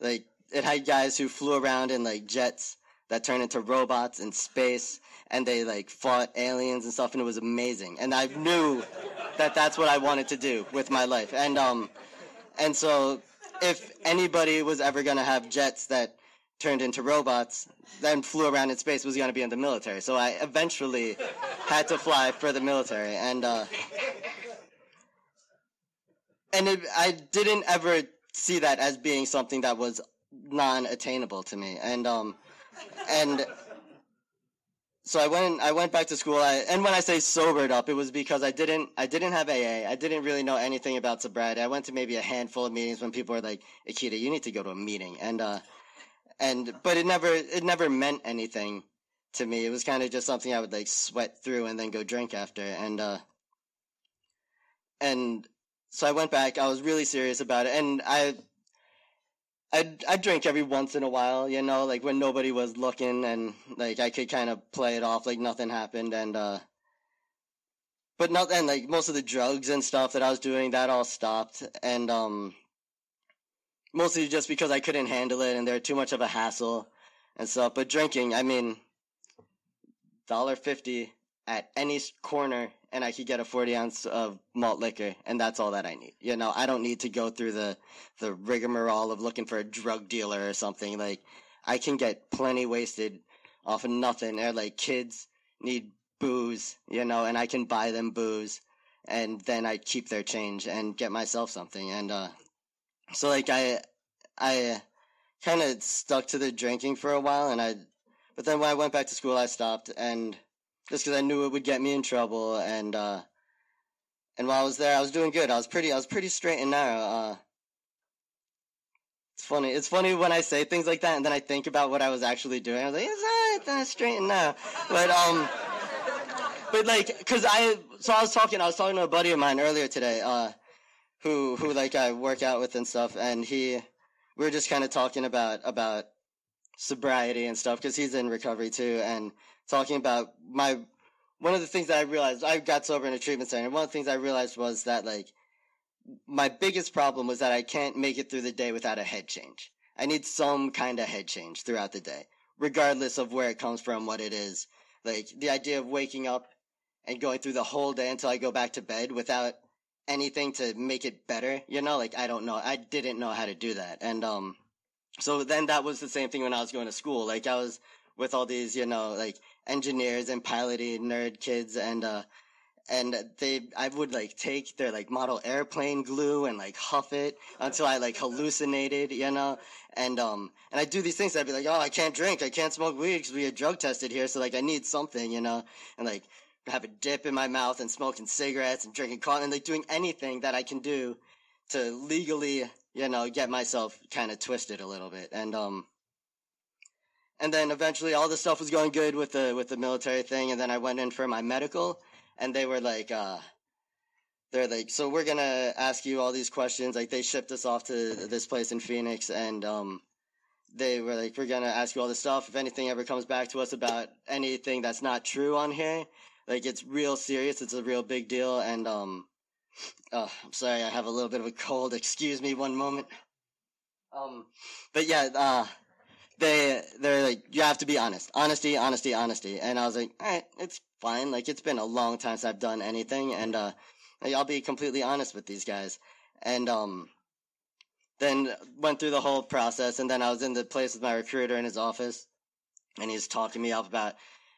like it had guys who flew around in like jets that turned into robots in space and they like fought aliens and stuff and it was amazing and i knew that that's what i wanted to do with my life and um and so if anybody was ever going to have jets that turned into robots then flew around in space was going to be in the military so i eventually had to fly for the military and uh and it, i didn't ever see that as being something that was non-attainable to me and um and so I went I went back to school. I, and when I say sobered up, it was because I didn't I didn't have AA. I didn't really know anything about sobriety. I went to maybe a handful of meetings when people were like, "Akita, you need to go to a meeting." And uh, and but it never it never meant anything to me. It was kind of just something I would like sweat through and then go drink after. And uh, and so I went back. I was really serious about it, and I I'd I'd drink every once in a while, you know, like when nobody was looking and like I could kind of play it off like nothing happened and uh but not and like most of the drugs and stuff that I was doing that all stopped and um mostly just because I couldn't handle it and they're too much of a hassle and stuff. But drinking, I mean dollar fifty at any corner and I could get a 40 ounce of malt liquor, and that's all that I need. You know, I don't need to go through the, the rigmarole of looking for a drug dealer or something. Like, I can get plenty wasted off of nothing. Or, like, kids need booze, you know, and I can buy them booze, and then I keep their change and get myself something. And, uh, so, like, I, I kind of stuck to the drinking for a while, and I, but then when I went back to school, I stopped, and, just because I knew it would get me in trouble. And uh, and while I was there, I was doing good. I was pretty, I was pretty straight and narrow. Uh, it's funny. It's funny when I say things like that, and then I think about what I was actually doing. I was like, it's alright, straight and narrow. But um, but like, cause I, so I was talking, I was talking to a buddy of mine earlier today, uh, who who like I work out with and stuff, and he, we were just kind of talking about about sobriety and stuff because he's in recovery too, and talking about my one of the things that I realized I got sober in a treatment center. One of the things I realized was that like my biggest problem was that I can't make it through the day without a head change. I need some kind of head change throughout the day, regardless of where it comes from, what it is. Like the idea of waking up and going through the whole day until I go back to bed without anything to make it better, you know, like I don't know. I didn't know how to do that. And um so then that was the same thing when I was going to school. Like I was with all these, you know, like engineers and piloting nerd kids and uh and they I would like take their like model airplane glue and like huff it until I like hallucinated, you know. And um and I do these things. I'd be like, oh, I can't drink, I can't smoke weed because we get drug tested here, so like I need something, you know. And like have a dip in my mouth and smoking cigarettes and drinking coffee and like doing anything that I can do to legally, you know, get myself kind of twisted a little bit. And um and then eventually all the stuff was going good with the with the military thing and then i went in for my medical and they were like uh they're like so we're gonna ask you all these questions like they shipped us off to this place in phoenix and um they were like we're gonna ask you all this stuff if anything ever comes back to us about anything that's not true on here like it's real serious it's a real big deal and um oh, I'm sorry, I have a little bit of a cold. Excuse me one moment. Um, but yeah, uh, they they're like you have to be honest, honesty, honesty, honesty. And I was like, all right, it's fine. Like it's been a long time since I've done anything, and uh, I'll be completely honest with these guys. And um, then went through the whole process, and then I was in the place with my recruiter in his office, and he's talking me up about,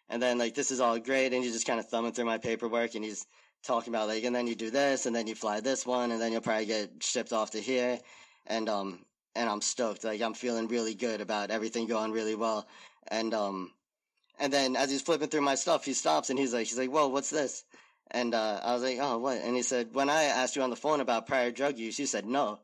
and then like this is all great, and he's just kind of thumbing through my paperwork, and he's talking about like, and then you do this, and then you fly this one, and then you'll probably get shipped off to here, and um, and I'm stoked, like I'm feeling really good about everything going really well, and um, and then as he's flipping through my stuff, he stops and he's like, he's like, whoa, what's this? And uh, I was like, oh, what? And he said, when I asked you on the phone about prior drug use, you said no.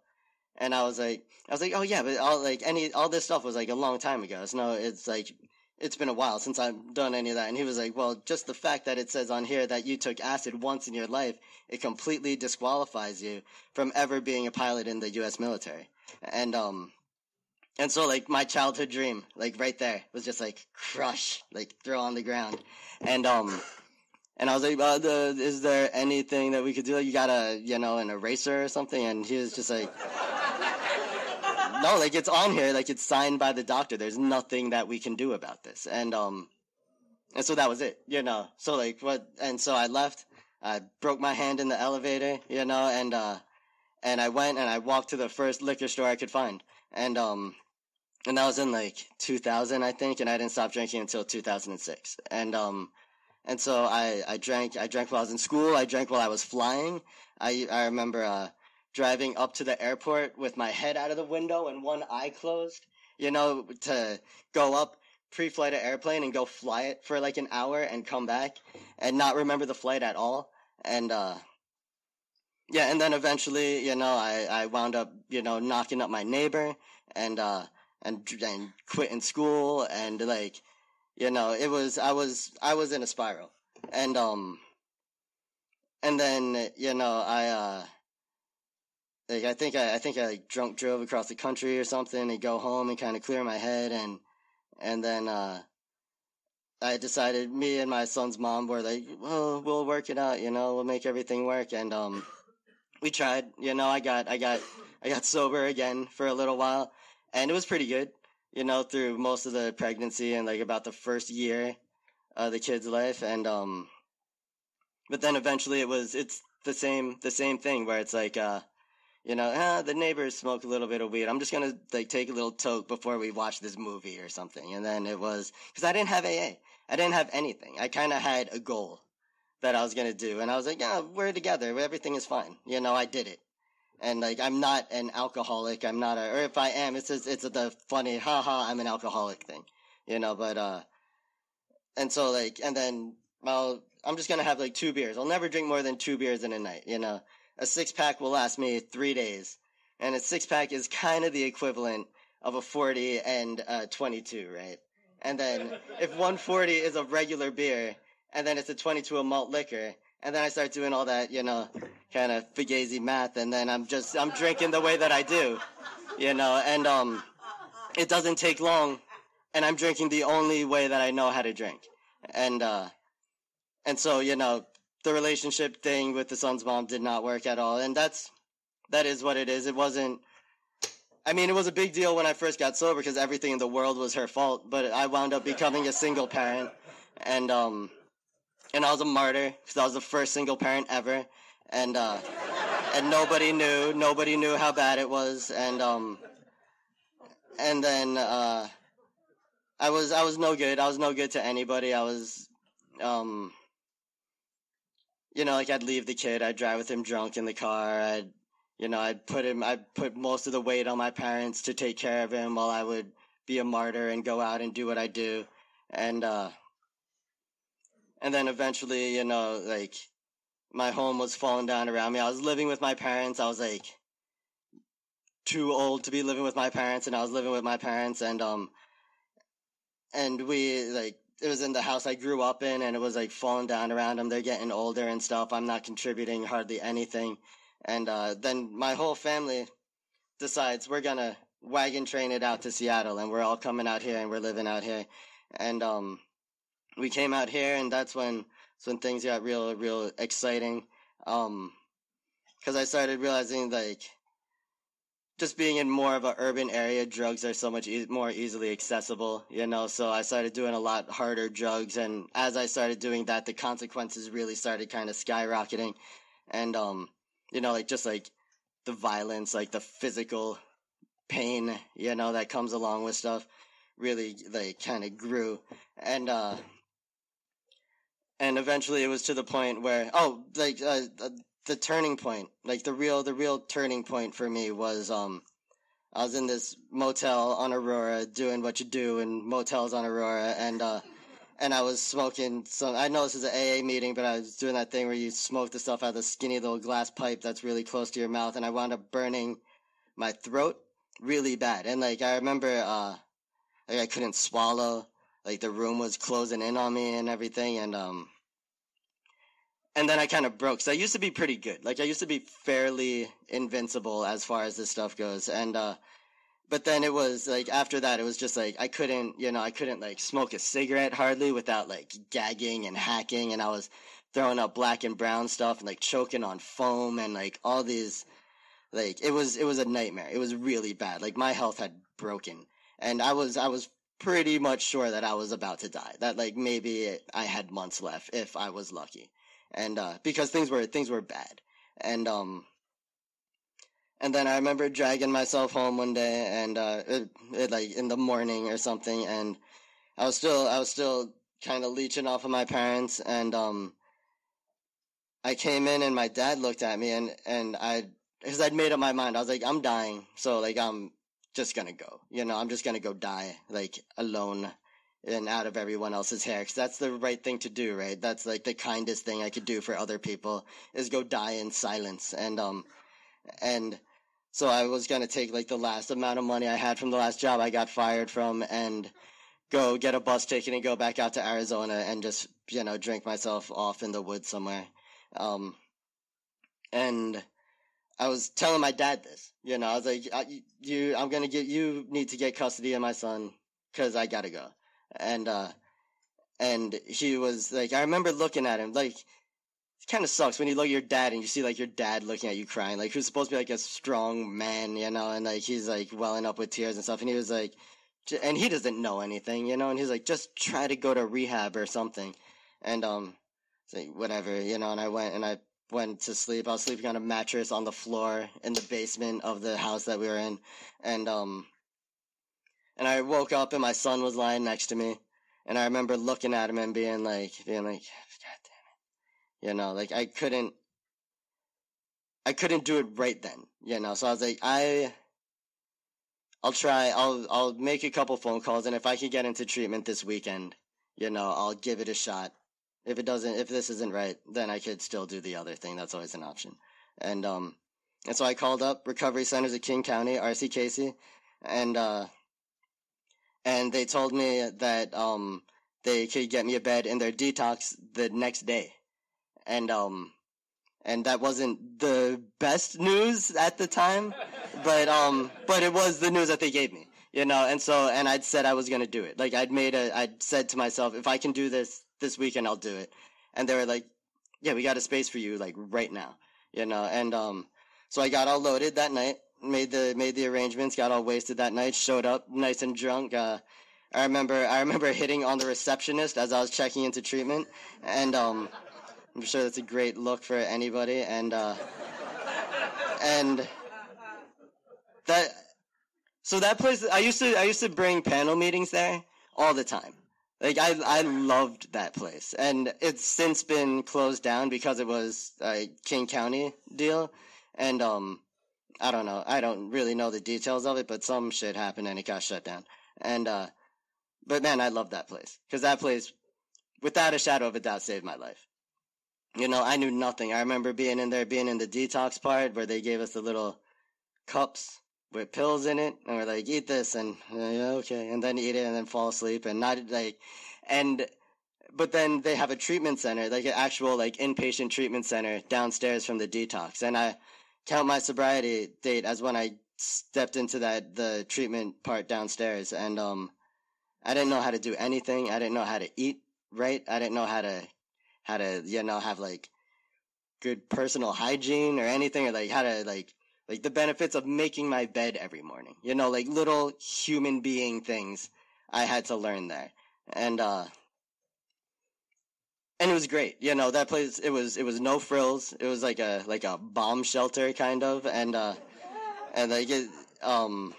And I was like, I was like, oh yeah, but all like any all this stuff was like a long time ago. It's no, it's like it's been a while since I've done any of that. And he was like, well, just the fact that it says on here that you took acid once in your life, it completely disqualifies you from ever being a pilot in the U.S. military. And um, and so like my childhood dream, like right there, was just like crush, like throw on the ground. And um, and I was like, uh, the, is there anything that we could do? You got a, you know, an eraser or something? And he was just like, no, like it's on here, like it's signed by the doctor. There's nothing that we can do about this. And um, and so that was it, you know. So like what? And so I left. I broke my hand in the elevator, you know, and uh, and I went and I walked to the first liquor store I could find, and um, and that was in like 2000, I think, and I didn't stop drinking until 2006, and um. And so I, I drank I drank while I was in school. I drank while I was flying. I I remember uh, driving up to the airport with my head out of the window and one eye closed, you know, to go up pre-flight an airplane and go fly it for like an hour and come back and not remember the flight at all. And, uh, yeah, and then eventually, you know, I, I wound up, you know, knocking up my neighbor and, uh, and, and quitting school and like, you know, it was, I was, I was in a spiral and, um, and then, you know, I, uh, like I think I, I think I like drunk drove across the country or something and go home and kind of clear my head and and then uh I decided me and my son's mom were like, well, we'll work it out, you know, we'll make everything work. And um we tried, you know, I got I got I got (laughs) sober again for a little while and it was pretty good, you know, through most of the pregnancy and like about the first year of the kid's life and um but then eventually it was it's the same the same thing where it's like uh you know, ah, the neighbors smoke a little bit of weed. I'm just gonna like take a little toke before we watch this movie or something. And then it was because I didn't have AA. I didn't have anything. I kind of had a goal that I was gonna do, and I was like, yeah, we're together. Everything is fine. You know, I did it. And like, I'm not an alcoholic. I'm not a, or if I am, it's just, it's the funny, haha, I'm an alcoholic thing. You know, but uh, and so like, and then well, I'm just gonna have like two beers. I'll never drink more than two beers in a night. You know a six pack will last me three days. And a six pack is kind of the equivalent of a 40 and a 22, right? And then if 140 is a regular beer, and then it's a 22 a malt liquor, and then I start doing all that, you know, kind of fugazi math, and then I'm just, I'm drinking the way that I do, you know, and, um, it doesn't take long, and I'm drinking the only way that I know how to drink. And, uh, and so, you know, the relationship thing with the son's mom did not work at all. And that's, that is what it is. It wasn't, I mean, it was a big deal when I first got sober because everything in the world was her fault, but I wound up becoming a single parent. And, um, and I was a martyr because I was the first single parent ever. And, uh, and nobody knew, nobody knew how bad it was. And, um, and then, uh, I was, I was no good. I was no good to anybody. I was, um, you know, like I'd leave the kid, I'd drive with him drunk in the car, I'd, you know, I'd put him, I'd put most of the weight on my parents to take care of him while I would be a martyr and go out and do what I do. And, uh, and then eventually, you know, like, my home was falling down around me. I was living with my parents. I was like too old to be living with my parents and I was living with my parents and um and we like it was in the house I grew up in and it was like falling down around them. They're getting older and stuff. I'm not contributing hardly anything. And uh, then my whole family decides we're gonna wagon train it out to Seattle and we're all coming out here and we're living out here. And um we came out here and that's when that's when things got real real exciting. Um because I started realizing like just being in more of an urban area, drugs are so much e- more easily accessible, you know. So I started doing a lot harder drugs, and as I started doing that, the consequences really started kind of skyrocketing, and um, you know, like just like the violence, like the physical pain, you know, that comes along with stuff, really like kind of grew, and uh, and eventually it was to the point where oh, like uh, the turning point, like the real the real turning point for me was um I was in this motel on Aurora doing what you do in motels on Aurora and uh and I was smoking some I know this is an AA meeting, but I was doing that thing where you smoke the stuff out of the skinny little glass pipe that's really close to your mouth and I wound up burning my throat really bad. And like I remember uh like I couldn't swallow, like the room was closing in on me and everything and um and then I kind of broke. So I used to be pretty good. Like I used to be fairly invincible as far as this stuff goes. And uh but then it was like after that it was just like I couldn't, you know, I couldn't like smoke a cigarette hardly without like gagging and hacking and I was throwing up black and brown stuff and like choking on foam and like all these like it was it was a nightmare. It was really bad. Like my health had broken. And I was I was pretty much sure that I was about to die. That like maybe I had months left if I was lucky and uh, because things were things were bad, and um, and then I remember dragging myself home one day, and uh, it, it, like in the morning or something, and I was still I was still kind of leeching off of my parents, and um, I came in, and my dad looked at me, and and I because I'd made up my mind, I was like, I'm dying, so like I'm just gonna go, you know, I'm just gonna go die like alone and out of everyone else's hair because that's the right thing to do right? That's like the kindest thing i could do for other people is go die in silence. And um and so i was going to take like the last amount of money i had from the last job i got fired from and go get a bus ticket and go back out to arizona and just you know drink myself off in the woods somewhere. Um and I was telling my dad this, you know, I was like, you, I'm gonna get, you need to get custody of my son, cause I gotta go and uh and he was like I remember looking at him like it kind of sucks when you look at your dad and you see like your dad looking at you crying. Like who's supposed to be like a strong man you know and like he's like welling up with tears and stuff. And he was like and he doesn't know anything you know and he's like just try to go to rehab or something. And um like whatever you know and I went and I went to sleep. I was sleeping on a mattress on the floor in the basement of the house that we were in. And um and I woke up and my son was lying next to me. And I remember looking at him and being like, being like, God damn it. You know, like I couldn't, I couldn't do it right then, you know. So I was like, I, I'll try, I'll, I'll make a couple phone calls. And if I can get into treatment this weekend, you know, I'll give it a shot. If it doesn't, if this isn't right, then I could still do the other thing. That's always an option. And, um, and so I called up recovery centers at King County, RCKC, and, uh, and they told me that um they could get me a bed in their detox the next day, and um and that wasn't the best news at the time, but um but it was the news that they gave me, you know, and so and I'd said I was gonna do it, like I'd made a I'd said to myself if I can do this this weekend I'll do it, and they were like, yeah we got a space for you like right now, you know, and um so I got all loaded that night made the made the arrangements, got all wasted that night, showed up nice and drunk. Uh, I remember I remember hitting on the receptionist as I was checking into treatment, and um, I'm sure that's a great look for anybody. And uh, and that so that place I used to I used to bring panel meetings there all the time. Like I I loved that place, and it's since been closed down because it was a King County deal, and um I don't know. I don't really know the details of it, but some shit happened and it got shut down. And uh but man, I love that place cuz that place without a shadow of a doubt saved my life. You know, I knew nothing. I remember being in there being in the detox part where they gave us the little cups with pills in it and we're like eat this and uh, yeah, okay and then eat it and then fall asleep and not like and but then they have a treatment center like an actual like inpatient treatment center downstairs from the detox and i count my sobriety date as when I stepped into that the treatment part downstairs and um I didn't know how to do anything. I didn't know how to eat right. I didn't know how to how to you know have like good personal hygiene or anything, or like how to like like the benefits of making my bed every morning. You know, like little human being things I had to learn there, and uh, and it was great. You know, that place it was it was no frills. It was like a like a bomb shelter kind of, and uh, and like it, um,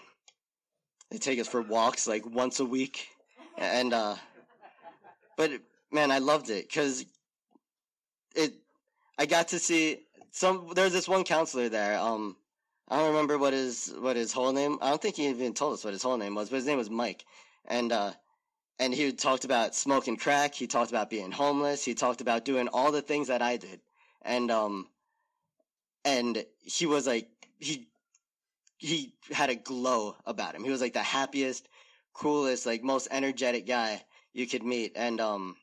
they take us for walks like once a week, and uh, but man, I loved it because it. I got to see some. There's this one counselor there. Um, I don't remember what his what his whole name. I don't think he even told us what his whole name was, but his name was Mike, and uh, and he talked about smoking crack. He talked about being homeless. He talked about doing all the things that I did, and um, and he was like he he had a glow about him. He was like the happiest, coolest, like most energetic guy you could meet, and um,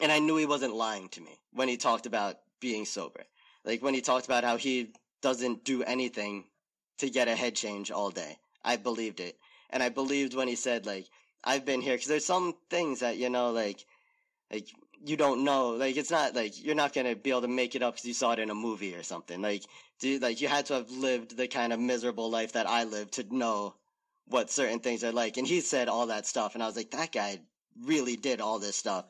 and I knew he wasn't lying to me when he talked about being sober. Like when he talked about how he doesn't do anything to get a head change all day. I believed it. And I believed when he said, like, I've been here, because there's some things that, you know, like, like, you don't know. Like, it's not like you're not to be able to make it up because you saw it in a movie or something. Like, do, like, you had to have lived the kind of miserable life that I lived to know what certain things are like. And he said all that stuff. And I was like, that guy really did all this stuff.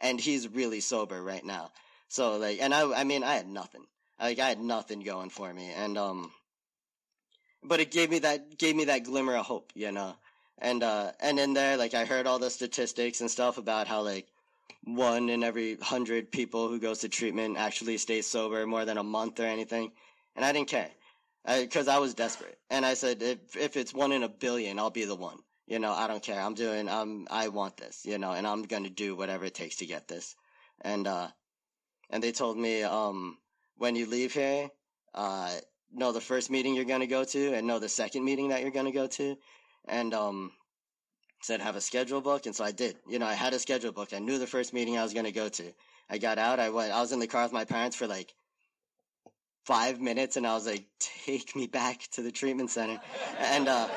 And he's really sober right now. So, like, and I, I mean, I had nothing. Like I had nothing going for me, and um, but it gave me that gave me that glimmer of hope, you know. And uh, and in there, like I heard all the statistics and stuff about how like one in every hundred people who goes to treatment actually stays sober more than a month or anything, and I didn't care because I, I was desperate, and I said if if it's one in a billion, I'll be the one. You know, I don't care. I'm doing. I'm. I want this. You know, and I'm gonna do whatever it takes to get this. And uh, and they told me um when you leave here, uh, know the first meeting you're going to go to and know the second meeting that you're going to go to. And, um, said have a schedule book. And so I did. You know, I had a schedule book. I knew the first meeting I was going to go to. I got out. I went, I was in the car with my parents for like five minutes and I was like, take me back to the treatment center. And, uh,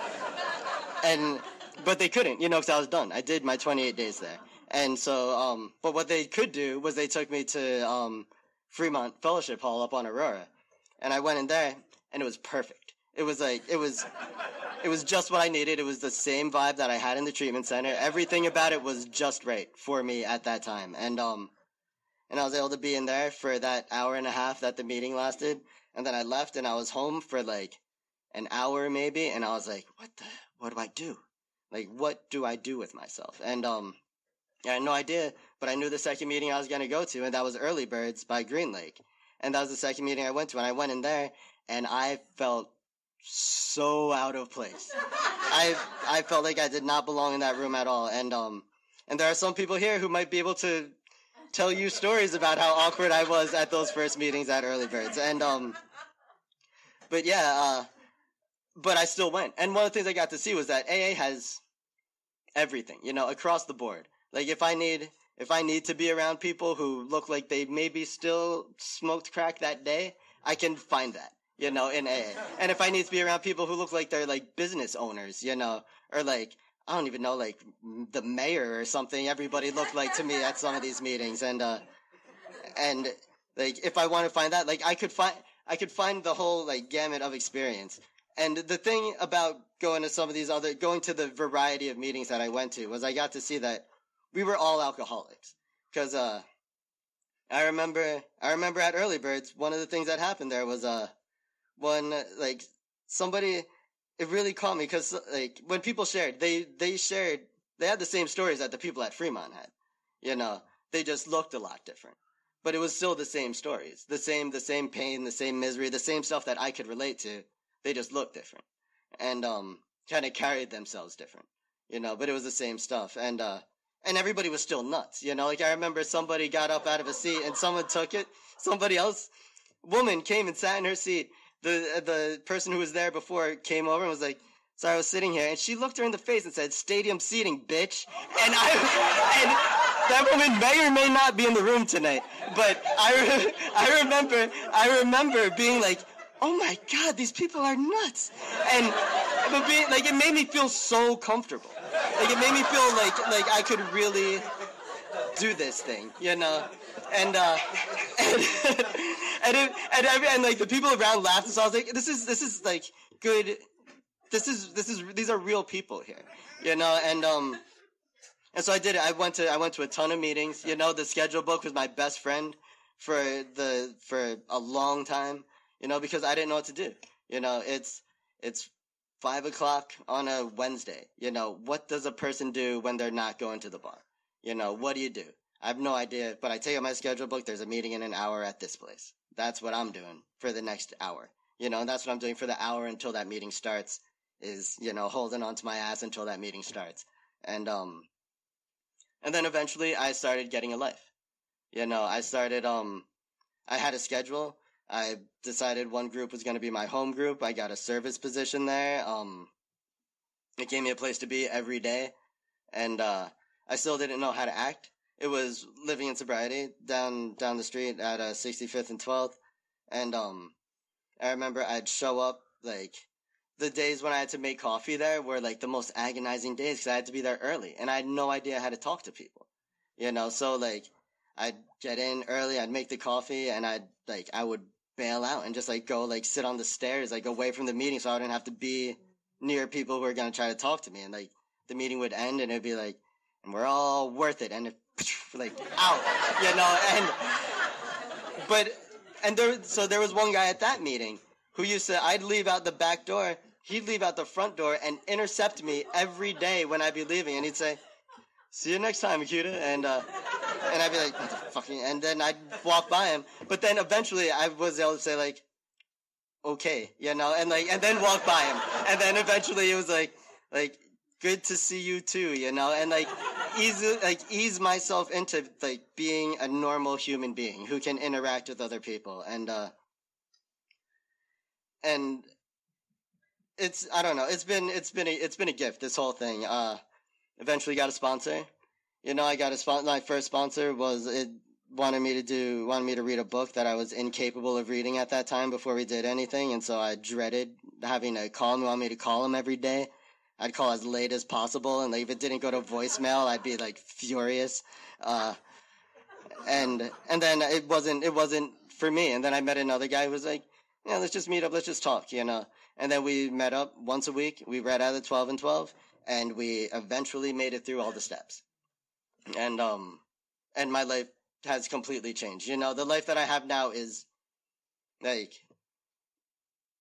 and, but they couldn't, you know, because I was done. I did my 28 days there. And so, um, but what they could do was they took me to, um, Fremont Fellowship Hall up on Aurora. And I went in there and it was perfect. It was like, it was, it was just what I needed. It was the same vibe that I had in the treatment center. Everything about it was just right for me at that time. And, um, and I was able to be in there for that hour and a half that the meeting lasted. And then I left and I was home for like an hour maybe. And I was like, what the, what do I do? Like, what do I do with myself? And, um, I had no idea, but I knew the second meeting I was going to go to, and that was Early Birds by Green Lake. And that was the second meeting I went to, and I went in there, and I felt so out of place. I I felt like I did not belong in that room at all. And um and there are some people here who might be able to tell you stories about how awkward I was at those first meetings at Early Birds. And um but yeah, uh but I still went. And one of the things I got to see was that AA has everything, you know, across the board. Like if I need if I need to be around people who look like they maybe still smoked crack that day, I can find that, you know, in AA. And if I need to be around people who look like they're like business owners, you know, or like I don't even know, like the mayor or something. Everybody looked like to me at some of these meetings, and uh, and like if I want to find that, like I could find I could find the whole like gamut of experience. And the thing about going to some of these other going to the variety of meetings that I went to was I got to see that we were all alcoholics because uh, I remember I remember at Early Birds one of the things that happened there was uh one like somebody it really caught me because like when people shared they they shared they had the same stories that the people at Fremont had you know they just looked a lot different but it was still the same stories the same the same pain the same misery the same stuff that I could relate to they just looked different and um kind of carried themselves different you know but it was the same stuff and uh and everybody was still nuts. You know, like I remember somebody got up out of a seat and someone took it. Somebody else, woman came and sat in her seat. The the person who was there before came over and was like, "So I was sitting here," and she looked her in the face and said, "Stadium seating, bitch." And I (laughs) and that woman may or may not be in the room tonight, but I (laughs) I remember I remember being like, "Oh my god, these people are nuts," and but being like it made me feel so comfortable like it made me feel like like I could really do this thing, you know, and uh, (laughs) and and, it, and, every, and like the people around laughed, and so I was like, this is this is like good. This is this is these are real people here, you know, and um, and so I did it. I went to I went to a ton of meetings. You know, the schedule book was my best friend for the for a long time. You know, because I didn't know what to do. You know, it's it's five o'clock on a Wednesday. You know, what does a person do when they're not going to the bar? You know, what do you do? I have no idea, but I take out my schedule book. There's a meeting in an hour at this place. That's what I'm doing for the next hour. You know, that's what I'm doing for the hour until that meeting starts. Is you know holding on to my ass until that meeting starts, and um, and then eventually I started getting a life. You know, I started um, I had a schedule. I decided one group was going to be my home group. I got a service position there. Um, it gave me a place to be every day, and uh, I still didn't know how to act. It was living in sobriety down down the street at uh, 65th and 12th, and um, I remember I'd show up like the days when I had to make coffee there were like the most agonizing days because I had to be there early and I had no idea how to talk to people, you know. So like I'd get in early, I'd make the coffee, and I'd like I would bail out and just like go like sit on the stairs like away from the meeting so I wouldn't have to be near people who were gonna try to talk to me and like the meeting would end and it'd be like and we're all worth it and it, (laughs) like out you know and but and there so there was one guy at that meeting who used to I'd leave out the back door he'd leave out the front door and intercept me every day when I'd be leaving and he'd say see you next time Akita and uh and I'd be like, fucking, and then I'd walk by him. But then eventually I was able to say like, okay, you know, and like, and then walk by him. And then eventually it was like, like, good to see you too, you know, and like, ease, like, ease myself into like being a normal human being who can interact with other people. And, uh, and it's, I don't know, it's been, it's been a, it's been a gift, this whole thing. Uh, eventually got a sponsor you know, I got a sponsor. My first sponsor was it wanted me to do wanted me to read a book that I was incapable of reading at that time before we did anything, and so I dreaded having to call him. Want me to call him every day. I'd call as late as possible, and like, if it didn't go to voicemail, I'd be like furious. Uh, and and then it wasn't it wasn't for me. And then I met another guy who was like, yeah, let's just meet up, let's just talk, you know. And then we met up once a week. We read out of twelve and twelve, and we eventually made it through all the steps and um and my life has completely changed. You know, the life that I have now is like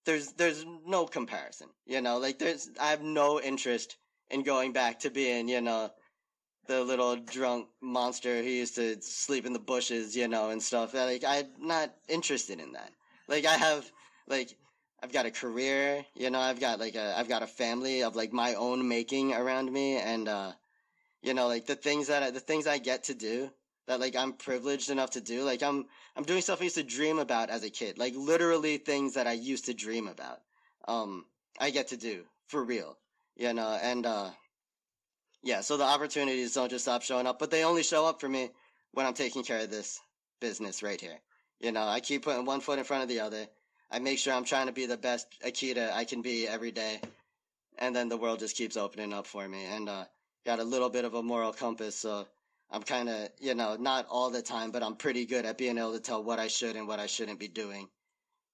there's there's no comparison. You know, like there's I have no interest in going back to being, you know, the little drunk monster who used to sleep in the bushes, you know, and stuff. Like I'm not interested in that. Like I have like I've got a career, you know, I've got like a I've got a family of like my own making around me and uh you know like the things that I, the things I get to do that like I'm privileged enough to do? Like I'm I'm doing stuff I used to dream about as a kid. Like literally things that I used to dream about um I get to do for real you know? And uh yeah so the opportunities don't just stop showing up but they only show up for me when I'm taking care of this business right here you know? I keep putting one foot in front of the other. I make sure I'm trying to be the best Akita I can be every day. And then the world just keeps opening up for me. And uh got a little bit of a moral compass, so I'm kind of, you know, not all the time, but I'm pretty good at being able to tell what I should and what I shouldn't be doing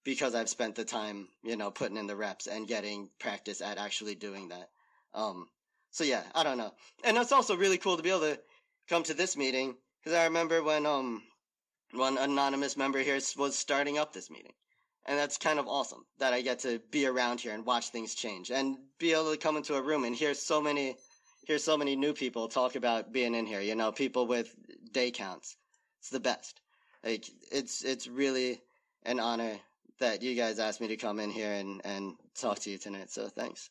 because I've spent the time, you know, putting in the reps and getting practice at actually doing that. Um, so yeah, I don't know. And it's also really cool to be able to come to this meeting because I remember when, um, one anonymous member here was starting up this meeting. And that's kind of awesome that I get to be around here and watch things change and be able to come into a room and hear so many hear so many new people talk about being in here. You know, people with day counts. It's the best. Like it's it's really an honor that you guys asked me to come in here and and talk to you tonight. So thanks.